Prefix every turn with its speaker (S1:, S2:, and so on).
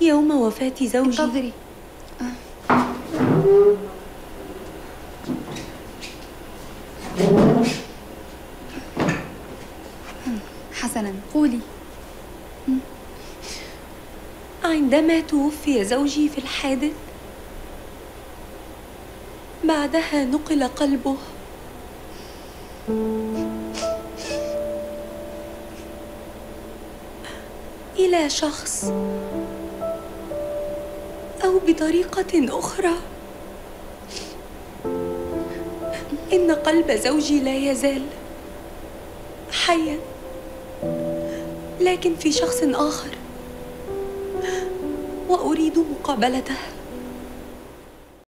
S1: يوم وفاة زوجي.
S2: انتظري. حسنا قولي.
S1: عندما توفي زوجي في الحادث بعدها نقل قلبه. إلى شخص أو بطريقة أخرى. إن قلب زوجي لا يزال حيا لكن في شخص آخر وأريد مقابلته.